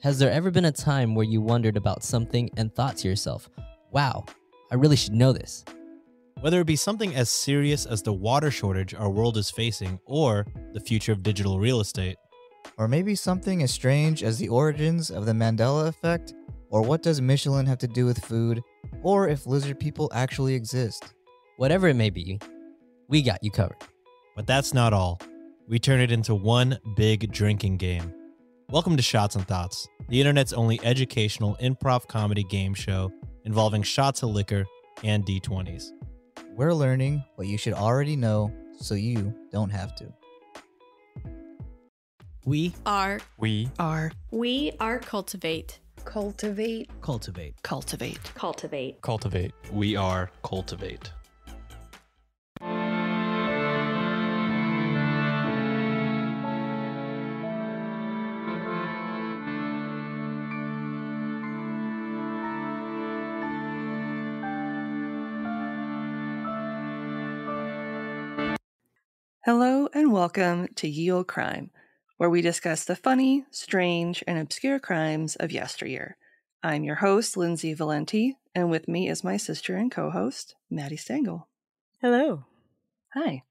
Has there ever been a time where you wondered about something and thought to yourself, wow, I really should know this? Whether it be something as serious as the water shortage our world is facing or the future of digital real estate. Or maybe something as strange as the origins of the Mandela effect, or what does Michelin have to do with food, or if lizard people actually exist. Whatever it may be, we got you covered. But that's not all. We turn it into one big drinking game. Welcome to Shots and Thoughts, the internet's only educational improv comedy game show involving shots of liquor and D20s. We're learning what you should already know so you don't have to. We are we are we are cultivate cultivate cultivate cultivate cultivate cultivate. We are Cultivate. Hello and welcome to Ye Olde Crime, where we discuss the funny, strange, and obscure crimes of yesteryear. I'm your host, Lindsay Valenti, and with me is my sister and co host, Maddie Stengel. Hello. Hi.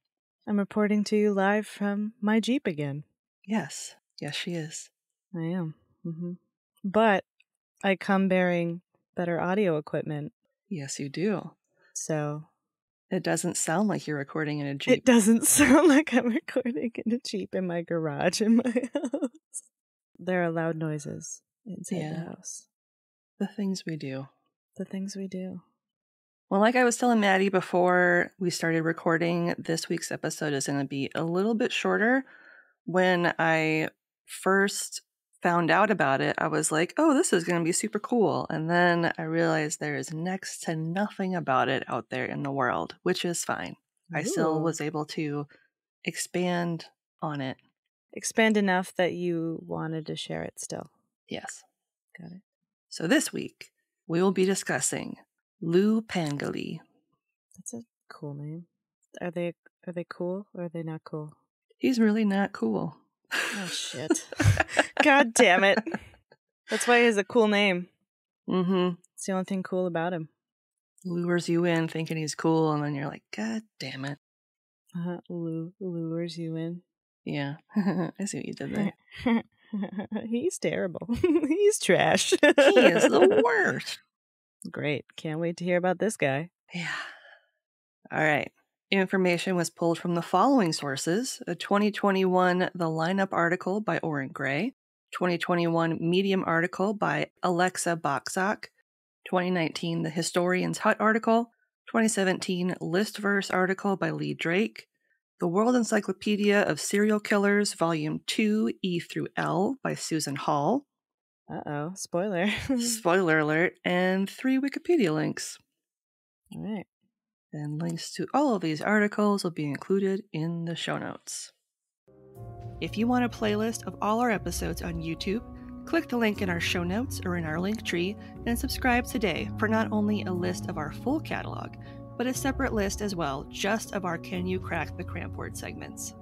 I'm reporting to you live from my Jeep again. Yes, yes, she is. I am. hmm But I come bearing better audio equipment, Yes, you do. so It doesn't sound like you're recording in a Jeep. it doesn't sound like I'm recording in a Jeep in my garage in my house. There are loud noises inside Yeah. the house. The things we do. The things we do. Well, like I was telling Maddie before we started recording, this week's episode is going to be a little bit shorter. When I first found out about it, I was like, oh, this is going to be super cool. And then I realized there is next to nothing about it out there in the world, which is fine. I still was able to expand on it. expand enough that you wanted to share it still. Yes. Got it. So this week, we will be discussing Liu Pengli. That's a cool name. Are they are they cool or are they not cool? He's really not cool. Oh shit. God damn it. That's why he has a cool name. mm-hmm. It's the only thing cool about him. lures you in thinking he's cool, and then you're like, God damn it. Uh, lu- lures you in. Yeah, I see what you did there. He's terrible. He's trash. he is the worst. Great. Can't wait to hear about this guy. Yeah. All right. Information was pulled from the following sources a 2021 The Lineup article by Oren Gray, 2021 Medium article by Alexa Boxock, 2019 The Historian's Hut article, 2017 Listverse article by Lee Drake, The World Encyclopedia of Serial Killers, Volume 2, E through L by Susan Hall, Uh oh. Spoiler. spoiler alert, and three Wikipedia links. All right. And links to all of these articles will be included in the show notes. If you want a playlist of all our episodes on YouTube, click the link in our show notes or in our link tree and subscribe today for not only a list of our full catalog, but a separate list as well, just of our Can You Crack the Cramp Word segments.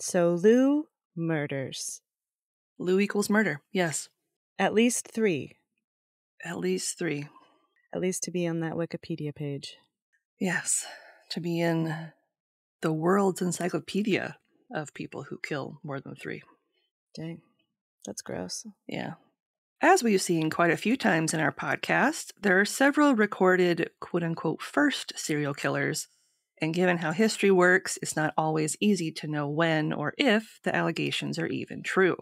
So Lou murders. Lou equals murder. Yes, At least three. at least three. At least to be on that Wikipedia page. Yes, to be in the world's encyclopedia of people who kill more than three. Dang. That's gross. Yeah. As we've seen quite a few times in our podcast, there are several recorded quote unquote first serial killers. And given how history works, it's not always easy to know when or if the allegations are even true.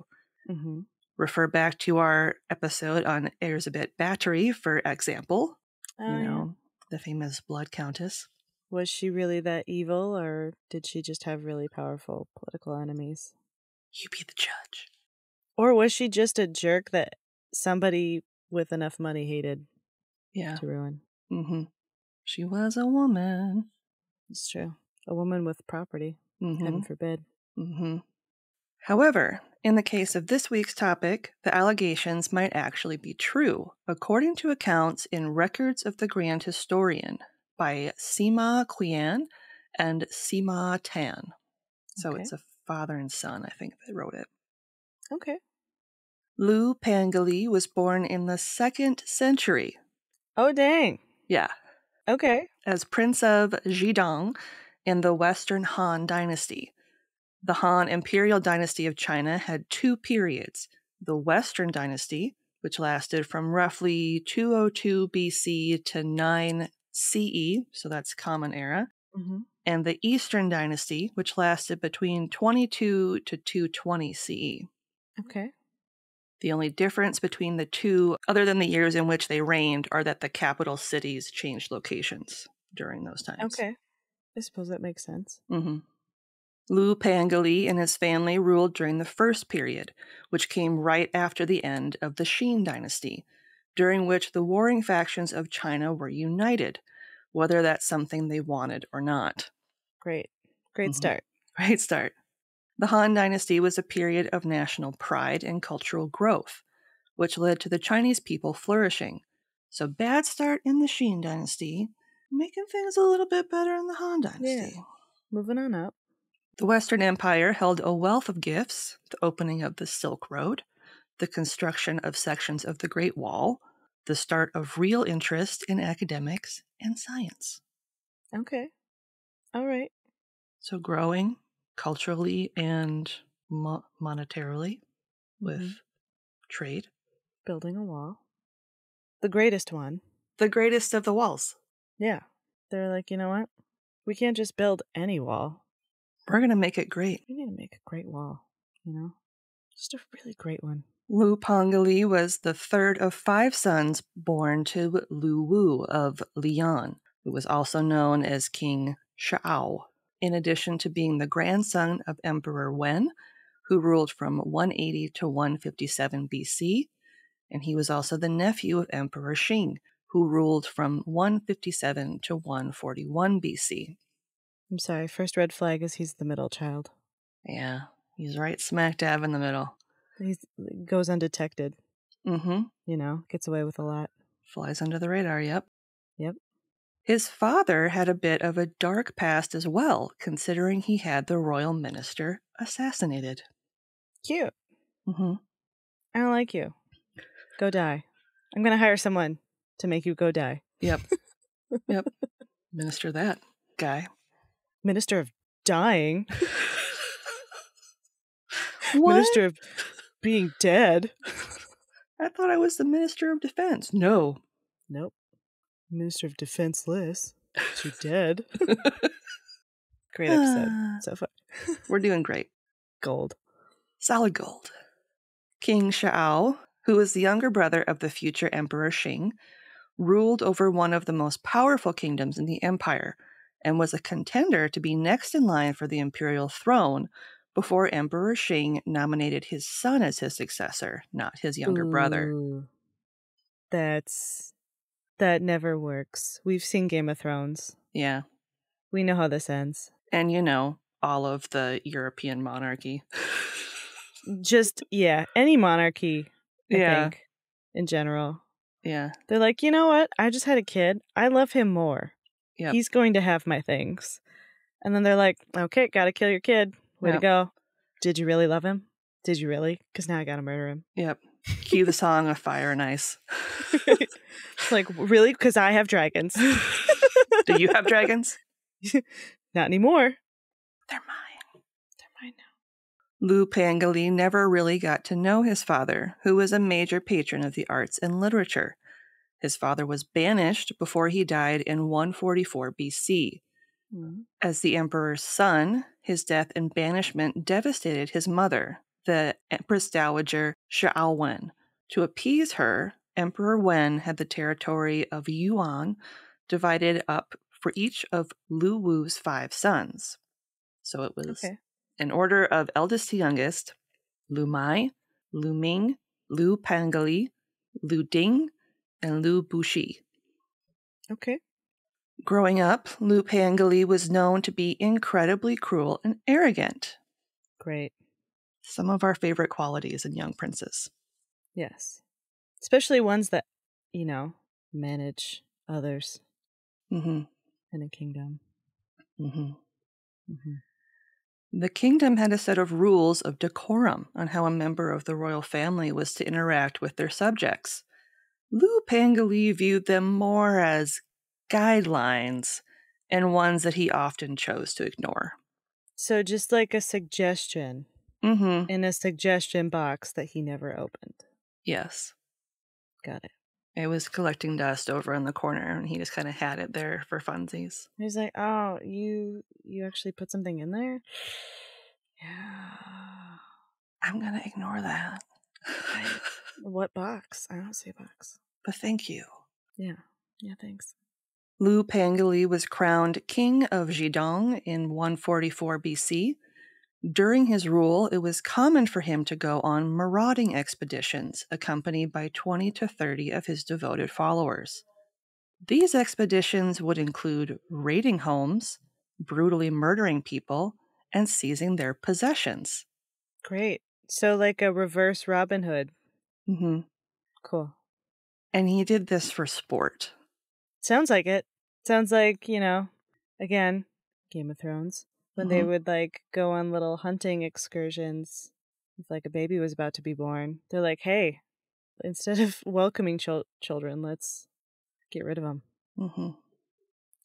Mm-hmm. Refer back to our episode on Elizabeth Bathory, for example, Oh, you yeah. know, the famous Blood Countess. Was she really that evil, or did she just have really powerful political enemies? You be the judge. Or was she just a jerk that somebody with enough money hated Yeah. to ruin? Mm-hmm. She was a woman. It's true. A woman with property, hmm heaven forbid. hmm However, in the case of this week's topic, the allegations might actually be true, according to accounts in Records of the Grand Historian by Sima Qian and Sima Tan. So Okay. it's a father and son, I think, that wrote it. Okay. Liu Pengli was born in the second century. Oh, dang. Yeah, Okay. as Prince of Jidong in the Western Han Dynasty. The Han Imperial Dynasty of China had two periods the Western Dynasty, which lasted from roughly 202 BC to 9 CE, so that's Common Era, Mm-hmm. and the Eastern Dynasty, which lasted between 22 to 220 CE. Okay. The only difference between the two, other than the years in which they reigned, are that the capital cities changed locations during those times. Okay. I suppose that makes sense. hmm Liu Pengli and his family ruled during the first period, which came right after the end of the Qin dynasty, during which the warring factions of China were united, whether that's something they wanted or not. Great. Great Mhm. start. Great start. The Han Dynasty was a period of national pride and cultural growth, which led to the Chinese people flourishing. So, bad start in the Qin Dynasty, making things a little bit better in the Han Dynasty. Yeah. Moving on up. The Western Empire held a wealth of gifts the opening of the Silk Road, the construction of sections of the Great Wall, the start of real interest in academics and science. Okay. All right. So, growing culturally and mo- monetarily with Mhm. trade. Building a wall. The greatest one. The greatest of the walls. Yeah. They're like, you know what? We can't just build any wall. We're going to make it great. We need to make a great wall, you know? Just a really great one. Liu Pengli was the third of five sons born to Liu Wu of Liang, who was also known as King Xiao, in addition to being the grandson of Emperor Wen, who ruled from 180 to 157 BC, and he was also the nephew of Emperor Jing, who ruled from 157 to 141 BC. I'm sorry. First red flag is he's the middle child. Yeah, he's right smack dab in the middle. He goes undetected, Mm-hmm. you know, gets away with a lot. Flies under the radar, yep. Yep. His father had a bit of a dark past as well, considering he had the royal minister assassinated. Cute. Mm hmm I don't like you. Go die. I'm going to hire someone to make you go die. Yep. yep. Minister that guy. Minister of dying. Minister of being dead. I thought I was the minister of defense. No. Nope. Minister of defenseless. You're dead. Great episode. Ah, So far. We're doing great. Gold. Solid gold. King Xiao, who was the younger brother of the future Emperor Jing, ruled over one of the most powerful kingdoms in the empire and was a contender to be next in line for the imperial throne before Emperor Jing nominated his son as his successor, not his younger brother. That's that never works. We've seen Game of Thrones. Yeah. We know how this ends. And you know, all of the European monarchy. Just yeah, any monarchy, I Yeah. think, in general. yeah. They're like, you know what? I just had a kid. I love him more. Yep. He's going to have my things. And then they're like, okay, gotta kill your kid. Way Yep. to go. Did you really love him? Did you really? Because now I gotta murder him. Yep. Cue the song of Fire and Ice. like, really? Because I have dragons. Do you have dragons? Not anymore. They're mine. They're mine now. Liu Pengli never really got to know his father, who was a major patron of the arts and literature. His father was banished before he died in 144 BC. Mhm. As the emperor's son, his death and banishment devastated his mother, the Empress Dowager Shao Wen. To appease her, Emperor Wen had the territory of Yuan divided up for each of Liu Wu's five sons. So it was Okay. in order of eldest to youngest Liu Mai, Liu Ming, Liu Pengli, Liu Ding, and Liu Bushi. Okay. Growing up, Liu Pengli was known to be incredibly cruel and arrogant, Great. some of our favorite qualities in young princes. Yes. Especially ones that, you know, manage others hmm in a kingdom. hmm hmm The kingdom had a set of rules of decorum on how a member of the royal family was to interact with their subjects. Liu Pengli viewed them more as guidelines and ones that he often chose to ignore. So just like a suggestion Mm-hmm. in a suggestion box that he never opened. Yes. Got it. It was collecting dust over in the corner, and he just kind of had it there for funsies. He's like, "Oh, you you actually put something in there?" Yeah. I'm gonna ignore that. What box? I don't see a box. but thank you. Yeah. Yeah, thanks. Liu Pengli was crowned king of Jidong in 144 BC. During his rule, it was common for him to go on marauding expeditions, accompanied by 20 to 30 of his devoted followers. These expeditions would include raiding homes, brutally murdering people, and seizing their possessions. Great. So like a reverse Robin Hood. Hmm Cool. And he did this for sport. Sounds like it. Sounds like, you know, again, Game of Thrones. When they Mhm. would like go on little hunting excursions It's like a baby was about to be born. They're like, "Hey, instead of welcoming chil- children, let's get rid of them." hmm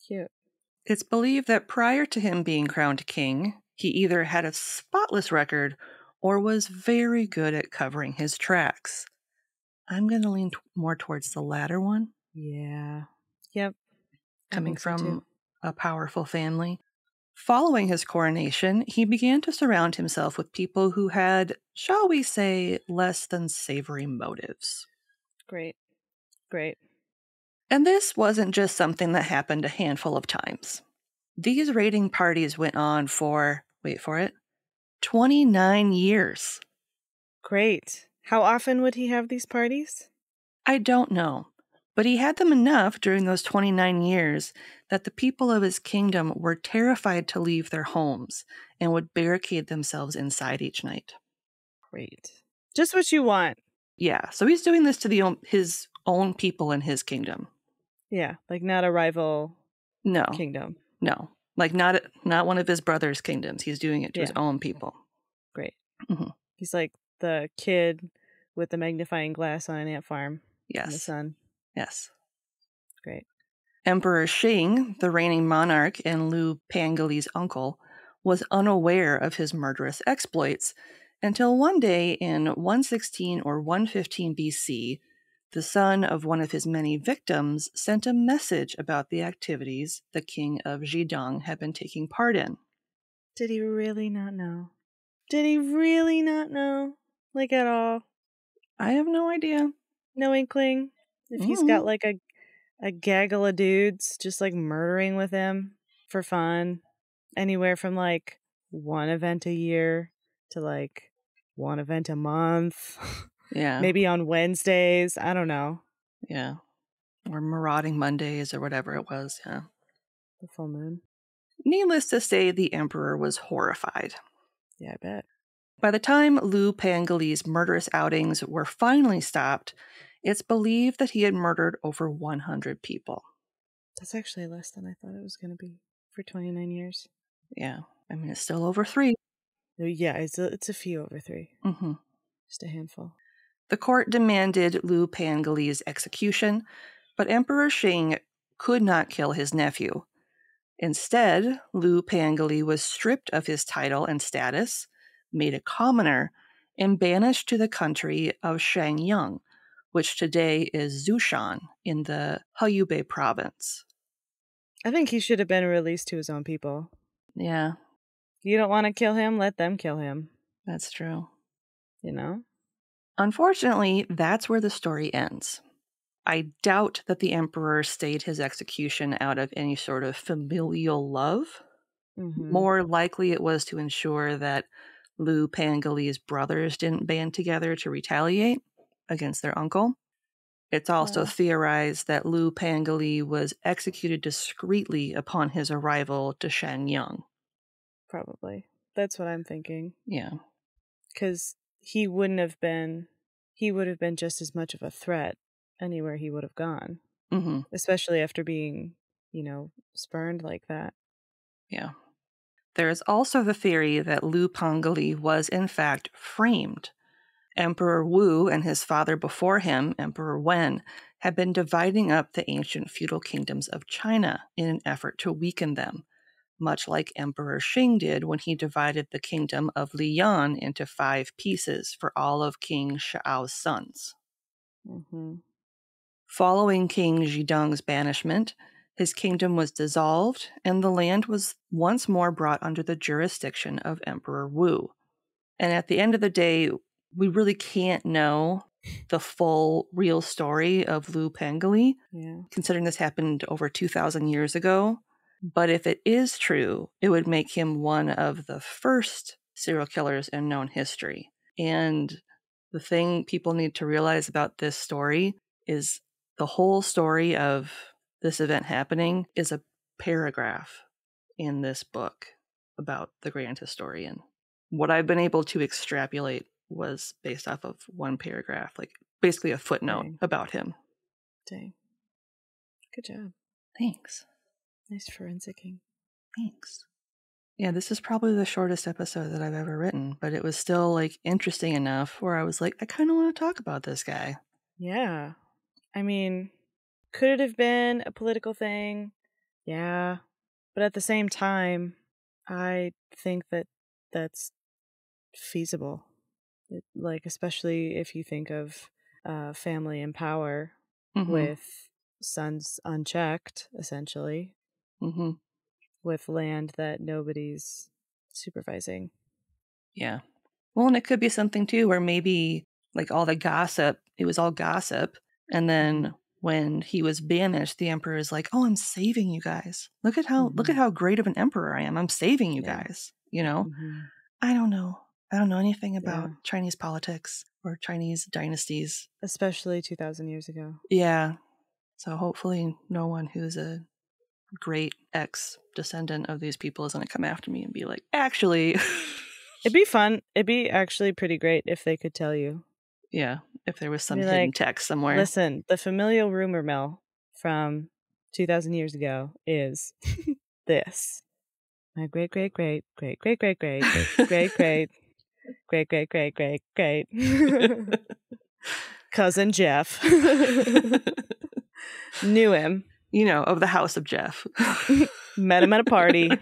Cute. It's believed that prior to him being crowned king, he either had a spotless record or was very good at covering his tracks. I'm going to lean t- more towards the latter one, Yeah. Yep. Coming think so, from a powerful family. Following his coronation, he began to surround himself with people who had, shall we say, less than savory motives. Great. Great. And this wasn't just something that happened a handful of times. These raiding parties went on for, wait for it, 29 years. Great. How often would he have these parties? I don't know, but he had them enough during those 29 years that the people of his kingdom were terrified to leave their homes and would barricade themselves inside each night. Great. Just what you want. Yeah, so he's doing this to the his own people in his kingdom. Yeah, like not a rival No, kingdom. no, like not not one of his brother's kingdoms. He's doing it to his own people. Great. Mhm. He's like the kid with the magnifying glass on an ant farm in the Yes, sun. yes. Great. Emperor Jing, the reigning monarch and Liu Pengli's uncle, was unaware of his murderous exploits until one day in 116 or 115 BC, the son of one of his many victims sent a message about the activities the king of Jidong had been taking part in. Did he really not know? Did he really not know? Like at all? I have no idea. No inkling? If he's got like a a gaggle of dudes just like murdering with him for fun. Anywhere from like one event a year to like one event a month. Yeah. Maybe on Wednesdays. I don't know. Yeah. Or marauding Mondays or whatever it was. Yeah. The full moon. Needless to say, the emperor was horrified. Yeah, I bet. By the time Liu Pengli's murderous outings were finally stopped, it's believed that he had murdered over 100 people. That's actually less than I thought it was going to be for 29 years. Yeah, I mean, it's still over three. Yeah, it's a, it's a few over 3 mm-hmm. Just a handful. The court demanded Liu Pengli's execution, but Emperor Jing could not kill his nephew. Instead, Liu Pengli was stripped of his title and status, made a commoner, and banished to the country of Shangyong, which today is Zhushan in the Helyubei province. I think he should have been released to his own people. Yeah, You don't want to kill him? Let them kill him. that's true. You know? Unfortunately, that's where the story ends. I doubt that the emperor stayed his execution out of any sort of familial love. Mhm. More likely, it was to ensure that Liu Pengli's brothers didn't band together to retaliate against their uncle. It's also Oh. theorized that Liu Pengli was executed discreetly upon his arrival to Shangyong. Probably. That's what I'm thinking. Yeah. Because he wouldn't have been, he would have been just as much of a threat anywhere he would have gone, hmm especially after being, you know, spurned like that. Yeah. There is also the theory that Liu Pengli was in fact framed. Emperor Wu and his father before him, Emperor Wen, had been dividing up the ancient feudal kingdoms of China in an effort to weaken them, much like Emperor Jing did when he divided the kingdom of Liang into five pieces for all of King Xiao's sons. Mm-hmm. Following King Jidong's banishment, his kingdom was dissolved and the land was once more brought under the jurisdiction of Emperor Wu. And at the end of the day, we really can't know the full real story of Liu Pengli, Yeah. considering this happened over 2,000 years ago. But if it is true, it would make him one of the first serial killers in known history. And the thing people need to realize about this story is the whole story of this event happening is a paragraph in this book about the grand historian. What I've been able to extrapolate was based off of one paragraph, like basically a footnote Dang. about him. Dang. Good job. Thanks. Nice forensicing. Thanks. Yeah, this is probably the shortest episode that I've ever written, but it was still like interesting enough where I was like, I kind of want to talk about this guy. Yeah. I mean, could it have been a political thing? Yeah. But at the same time, I think that that's feasible. It, like, especially if you think of uh, family and power Mhm. with sons unchecked, essentially, Mhm. with land that nobody's supervising. Yeah. Well, and it could be something too where maybe like all the gossip, it was all gossip. And then when he was banished, the emperor is like, "Oh, I'm saving you guys. Look at how look at Mhm. how great of an emperor I am. I'm saving you Yeah. guys." You know? Mhm. I don't know. I don't know anything about Yeah. Chinese politics or Chinese dynasties. Especially 2,000 years ago. Yeah. So hopefully no one who's a great ex descendant of these people is going to come after me and be like, "Actually, It'd be fun. It'd be actually pretty great if they could tell you. yeah, if there was some Be hidden like, text somewhere." Listen, the familial rumor mill from 2000 years ago is this. My great, great, great, great, great, great, great, great, great, great, great, great, great, great, cousin Jeff knew him, you know, of the house of Jeff. met him at a party.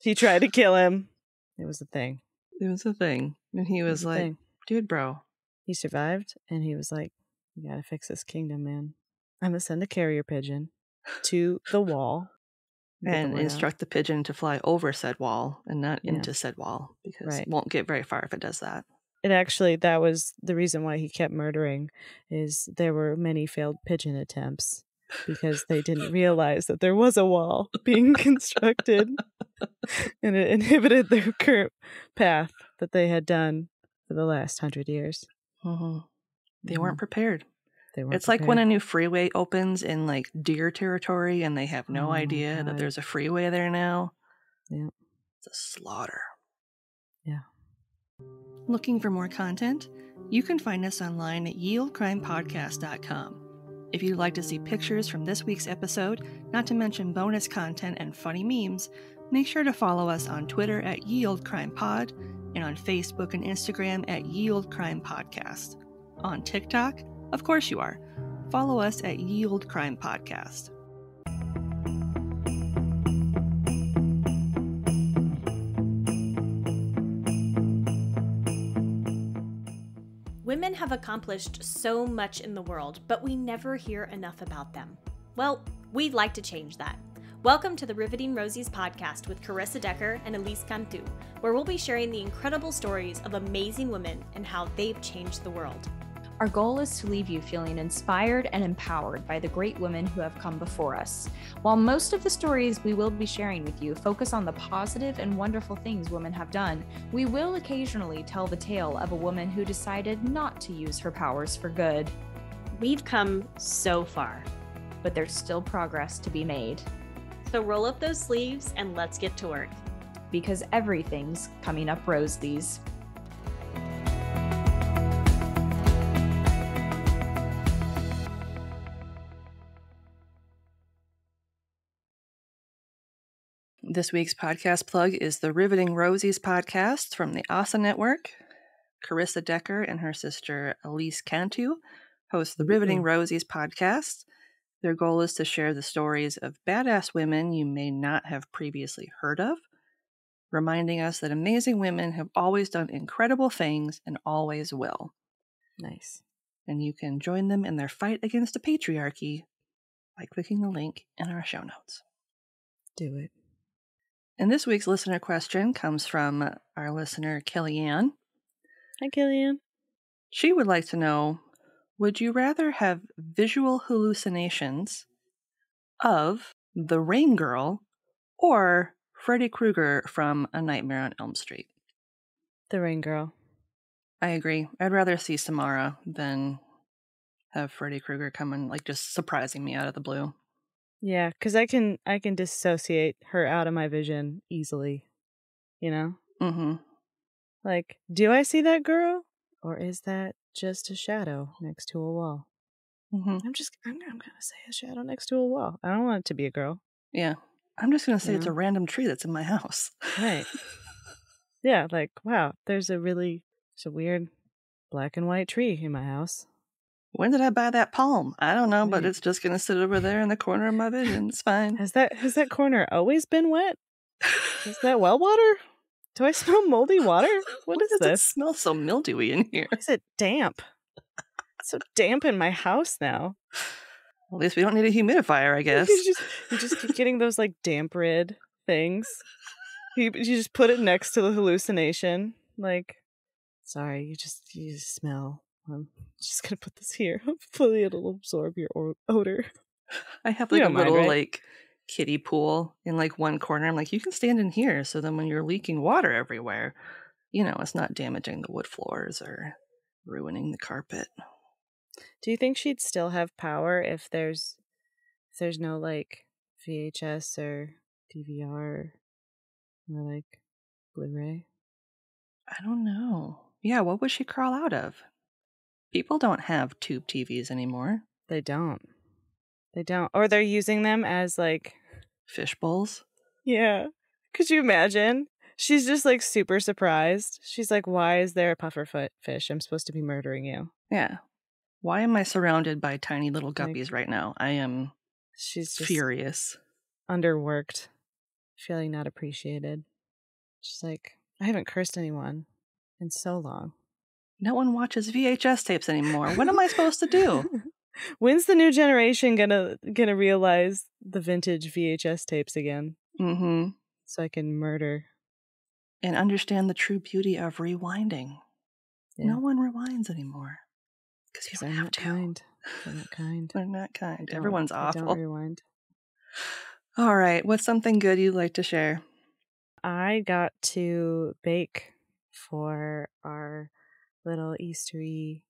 He tried to kill him. It was a thing. it was a thing. And he It was like, thing. dude, bro. he survived, and he was like, "You gotta fix this kingdom, man. I'm gonna send a carrier pigeon to the wall the And out. instruct the pigeon to fly over said wall and not Yeah. into said wall because Right. it won't get very far if it does that. it actually that was the reason why he kept murdering is there were many failed pigeon attempts because they didn't realize that there was a wall being constructed and it inhibited their current path that they had done for the last hundred years hmm They Mhm. weren't prepared. they weren't It's like when a new freeway opens in like deer territory and they have no Oh my idea that there's a freeway there now. Yeah. It's a slaughter. Yeah. Looking for more content? You can find us online at yeoldecrimepodcast.com. If you'd like to see pictures from this week's episode, not to mention bonus content and funny memes, make sure to follow us on Twitter at Ye Olde Crime Pod and on Facebook and Instagram at Ye Olde Crime Podcast. On TikTok, of course you are. Follow us at Ye Olde Crime Podcast. Women have accomplished so much in the world, but we never hear enough about them. Well, we'd like to change that. Welcome to the Riveting Rosies podcast with Carissa Decker and Elise Cantu, where we'll be sharing the incredible stories of amazing women and how they've changed the world. Our goal is to leave you feeling inspired and empowered by the great women who have come before us. While most of the stories we will be sharing with you focus on the positive and wonderful things women have done, we will occasionally tell the tale of a woman who decided not to use her powers for good, We've come so far. but there's still progress to be made So roll up those sleeves and let's get to work. because everything's coming up Rosies. This week's podcast plug is the Riveting Rosies podcast from the ASA Network. Carissa Decker and her sister Elise Cantu host the Riveting Rosies podcast. Their goal is to share the stories of badass women you may not have previously heard of, reminding us that amazing women have always done incredible things and always will. Nice. And you can join them in their fight against the patriarchy by clicking the link in our show notes. Do it. And this week's listener question comes from our listener, Kellyanne. Hi, Killian. She would like to know Would you rather have visual hallucinations of the Ring Girl or Freddy Krueger from A Nightmare on Elm Street? The Ring Girl. I agree. I'd rather see Samara than have Freddy Krueger come and like just surprising me out of the blue. Yeah, because I can I can dissociate her out of my vision easily. You know, Mm-hmm. like, do I see that girl, or is that just a shadow next to a wall? Mm-hmm. I'm just I'm, I'm gonna say a shadow next to a wall. I don't want it to be a girl. Yeah. I'm just gonna say it's a random tree that's in my house. Right. Yeah, like wow, there's a really it's a weird black and white tree in my house. When did I buy that palm? I don't know, but it's just gonna sit over there in the corner of my vision. It's fine. Has that has that corner always been wet? Is that well water? Do I smell moldy water? What Why is does it this? smell so mildewy in here? Is it damp? It's so damp in my house now. At least we don't need a humidifier, I guess. You just you just keep getting those like damp rid things. You, you just put it next to the hallucination. Like, sorry, you just you just smell. I'm just gonna put this here. Hopefully, it'll absorb your or- odor. I have like a mind, little right? like kiddie pool in like one corner. I'm like, you can stand in here, so then when you're leaking water everywhere, you know, it's not damaging the wood floors or ruining the carpet. Do you think she'd still have power if there's if there's no like VHS or DVR or like Blu-ray? I don't know. Yeah, what would she crawl out of? People don't have tube TVs anymore. They don't. They don't. Or they're using them as like Fish bowls. Yeah. Could you imagine? She's just like super surprised. She's like, "Why is there a pufferfoot fish? I'm supposed to be murdering you." Yeah. Why am I surrounded by tiny little Like- guppies right now? I am She's just furious. underworked, feeling not appreciated. She's like, "I haven't cursed anyone in so long." No one watches VHS tapes anymore. What am I supposed to do? When's the new generation gonna gonna realize the vintage VHS tapes again, Mm-hmm. so I can murder? And understand the true beauty of rewinding. Yeah. No one rewinds anymore. Because you don't have not to. kind. I'm not kind. They're not kind. Everyone's I don't awful. rewind. All right. What's something good you'd like to share? I got to bake for our little Eastery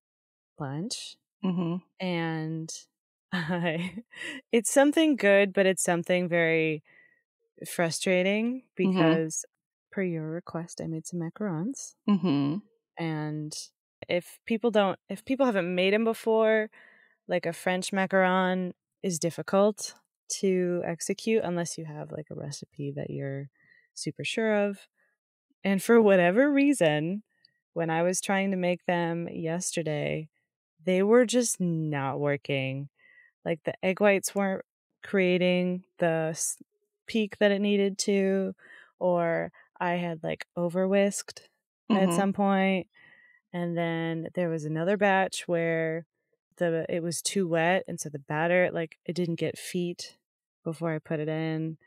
lunch, Mm-hmm. and I, it's something good, but it's something very frustrating because, per your request, I made some macarons, Mm-hmm. and if people don't, if people haven't made them before, like a French macaron is difficult to execute unless you have like a recipe that you're super sure of. And for whatever reason, when I was trying to make them yesterday, they were just not working. Like the egg whites weren't creating the peak that it needed to, or I had like over whisked at Mhm. some point and then there was another batch where the it was too wet and so the batter like it didn't get feet before I put it in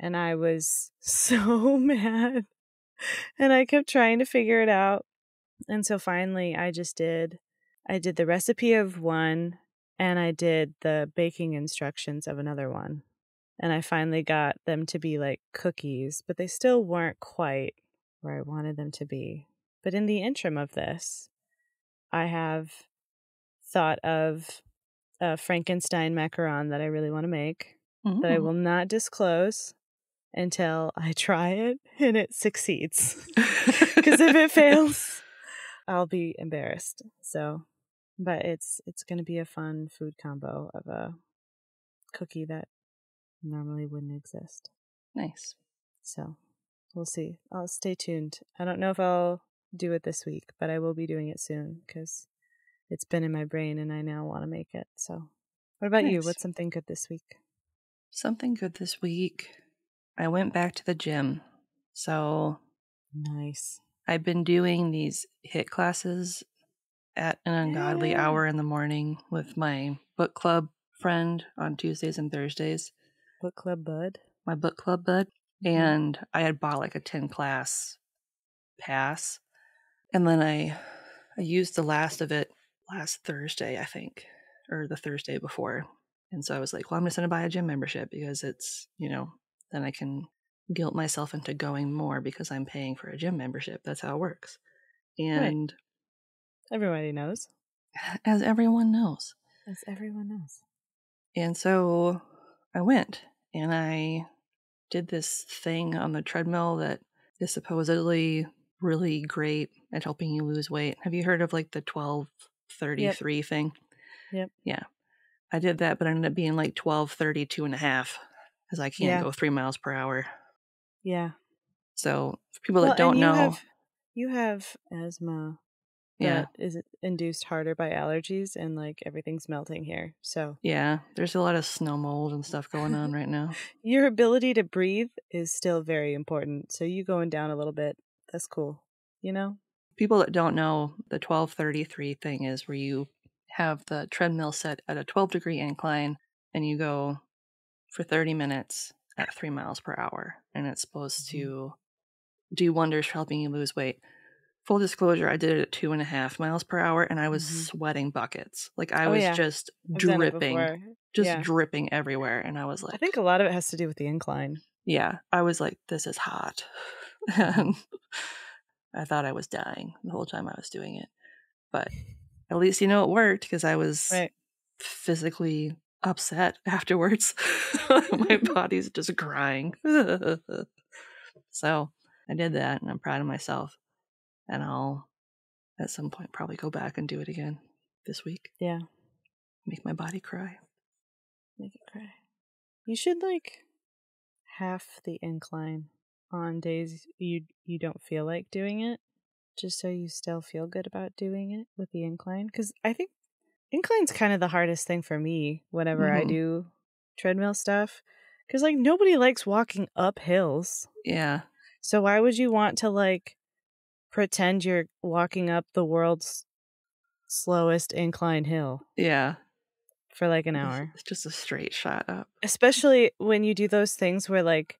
and I was so mad and I kept trying to figure it out and so finally I just did I did the recipe of one and I did the baking instructions of another one and I finally got them to be like cookies but they still weren't quite where I wanted them to be but in the interim of this, I have thought of a Frankenstein macaron that I really want to make that I Mm. will not disclose until I try it and it succeeds. Because if it fails, I'll be embarrassed. So, but it's it's going to be a fun food combo of a cookie that normally wouldn't exist. nice. So we'll see. I'll stay tuned. I don't know if I'll do it this week, but I will be doing it soon because it's been in my brain and I now want to make it. So, what about you? What's something good this week? Something good this week. I went back to the gym. So Nice. I've been doing these HIIT classes at an ungodly Yeah. hour in the morning with my book club friend on Tuesdays and Thursdays, Book club bud. my book club bud. Mhm. And I had bought like a 10 class pass. And then I I used the last of it last Thursday, I think, or the Thursday before. And so I was like, well, I'm just going to buy a gym membership because it's, you know, then I can guilt myself into going more because I'm paying for a gym membership. That's how it works. And Everybody knows. as everyone knows. As everyone knows. And so I went and I did this thing on the treadmill that is supposedly really great at helping you lose weight. Have you heard of like the 1233 thing? Yep. Yeah. I did that, but I ended up being like 1232 and a half because I can't Yeah. go three miles per hour. Yeah. So for people Well, that don't you know, have, you have asthma yeah, is induced harder by allergies and like everything's melting here. So yeah, there's a lot of snow mold and stuff going on right now. your ability to breathe is still very important. So you going down a little bit, that's cool. You know? people that don't know, the 1233 thing is where you have the treadmill set at a 12 degree incline and you go for 30 minutes at three miles per hour. And it's supposed to do wonders for helping you lose weight. Full disclosure, I did it at two and a half miles per hour and I was Mhm. sweating buckets. Like I Oh, was yeah. just I've dripping, just Yeah. dripping everywhere. And I was like, I think a lot of it has to do with the incline. yeah, I was like, this is hot. and I thought I was dying the whole time I was doing it. But at least, you know, it worked because I was Right. physically upset afterwards. My body's just crying. so I did that and I'm proud of myself. And I'll at some point probably go back and do it again this week. Yeah. Make my body cry. Make it cry. You should like half the incline on days you you don't feel like doing it, just so you still feel good about doing it with the incline. Because I think incline's kind of the hardest thing for me whenever I Mhm. do treadmill stuff. Because like nobody likes walking up hills, Yeah. so why would you want to like pretend you're walking up the world's slowest incline hill Yeah. for like an hour? It's just a straight shot up. especially when you do those things where like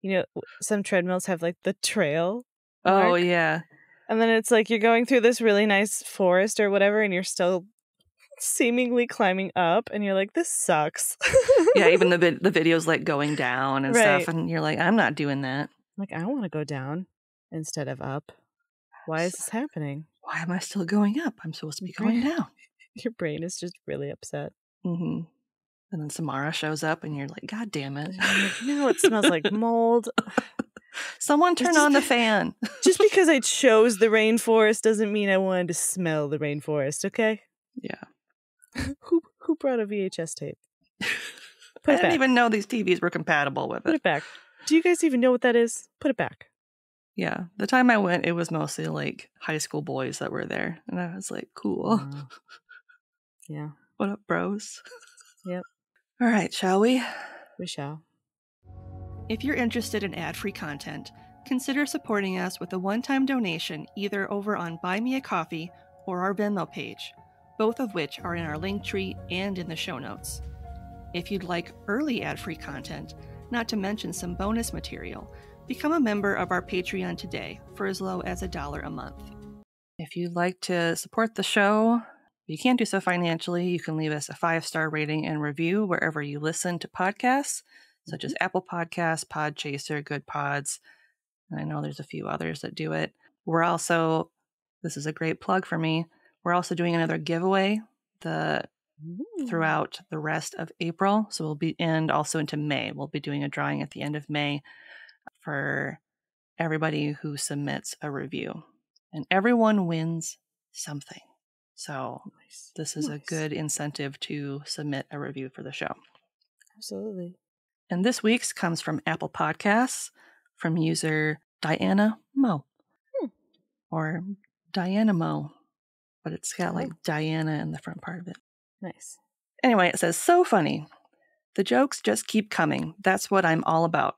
you know some treadmills have like the trail Oh, mark, yeah. and then it's like you're going through this really nice forest or whatever and you're still seemingly climbing up and you're like this sucks yeah, even the vid- the videos like going down and Right. stuff, and you're like, I'm not doing that. like i want to go down instead of up why is this happening Why am I still going up? I'm supposed to be going down. your brain is just really upset hmm And then Samara shows up, and you're like, God damn it! Like, no it smells like mold Someone turn just- on the fan. just because i chose the rainforest doesn't mean i wanted to smell the rainforest okay yeah, who who brought a vhs tape I Put it didn't back. even know these TVs were compatible with it. Put it. back. Do you guys even know what that is? Put it back. Yeah, the time I went, it was mostly like high school boys that were there, and I was like, cool. Wow. Mm. Yeah, What up, bros? Yep. All right, shall we? we shall. If you're interested in ad free content, consider supporting us with a one time donation either over on Buy Me a Coffee or our Venmo page, both of which are in our link tree and in the show notes. If you'd like early ad free content, not to mention some bonus material, become a member of our Patreon today for as low as a dollar a month. If you'd like to support the show, you can't do so financially. You can leave us a five star rating and review wherever you listen to podcasts such as Apple Podcasts, Podchaser, Good Pods. And I know there's a few others that do it. We're also, this is a great plug for me, we're also doing another giveaway the throughout the rest of April. So we'll be and also into May. We'll be doing a drawing at the end of May for everybody who submits a review. And everyone wins something. So Nice. this is a good incentive to submit a review for the show. Absolutely. And this week's comes from Apple Podcasts from user Diana Mo. Hmm. Or Diana Mo, but it's got Oh. like Diana in the front part of it. Nice. Anyway, it says, so funny. The jokes just keep coming. That's what I'm all about.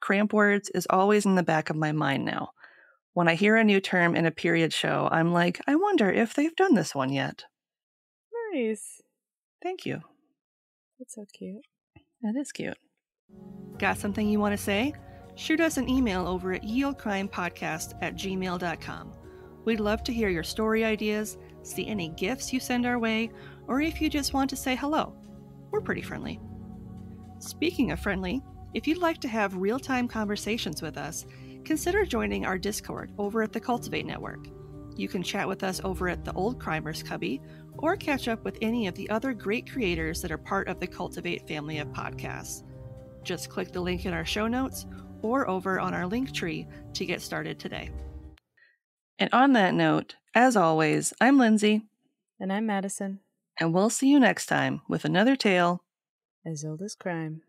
Cramp words is always in the back of my mind now. When I hear a new term in a period show, I'm like, I wonder if they've done this one yet. Nice. Thank you. That's so cute. That is cute. Got something you want to say? Shoot us an email over at yeoldecrimepodcast at gmail.com. We'd love to hear your story ideas, see any gifts you send our way, or if you just want to say hello. We're pretty friendly. Speaking of friendly, if you'd like to have real time conversations with us, consider joining our Discord over at the Cultivate Network. You can chat with us over at the Old Crimers Cubby or catch up with any of the other great creators that are part of the Cultivate family of podcasts. Just click the link in our show notes or over on our link tree to get started today. And on that note, as always, I'm Lindsay, And I'm Madison, and we'll see you next time with another tale. As old as crime.